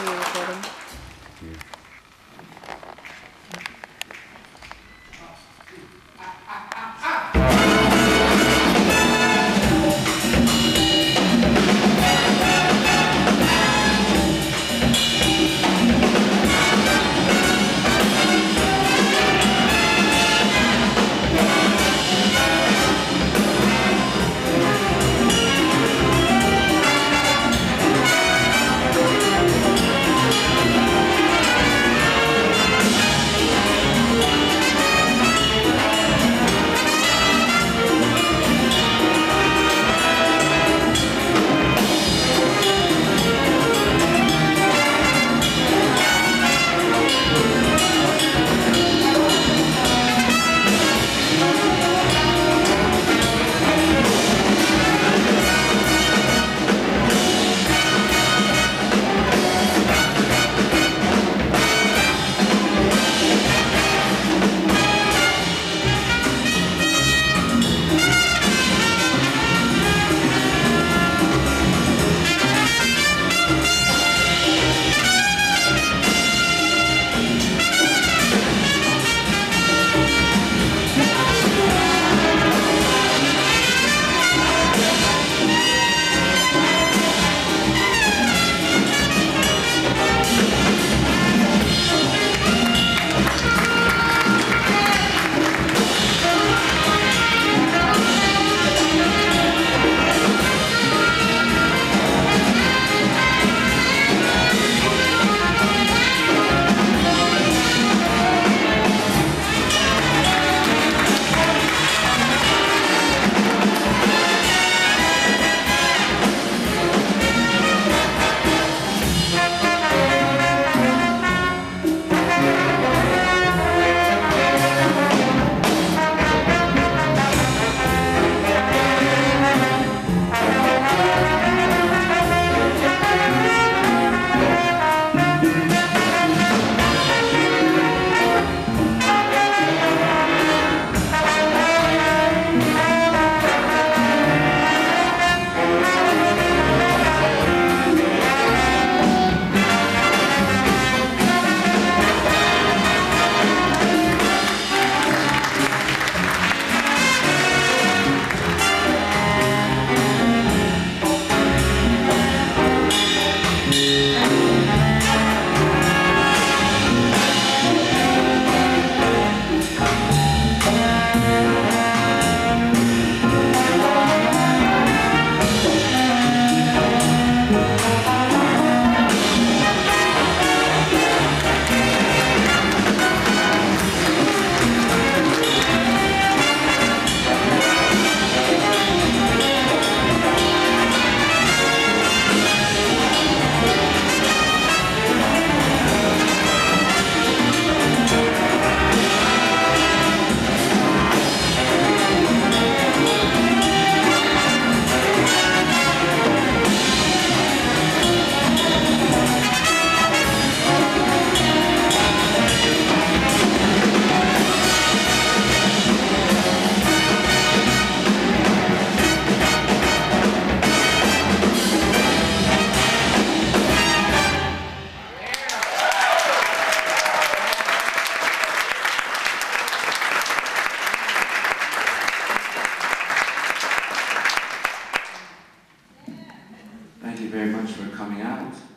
Are you recording? Coming out.